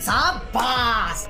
Sabas!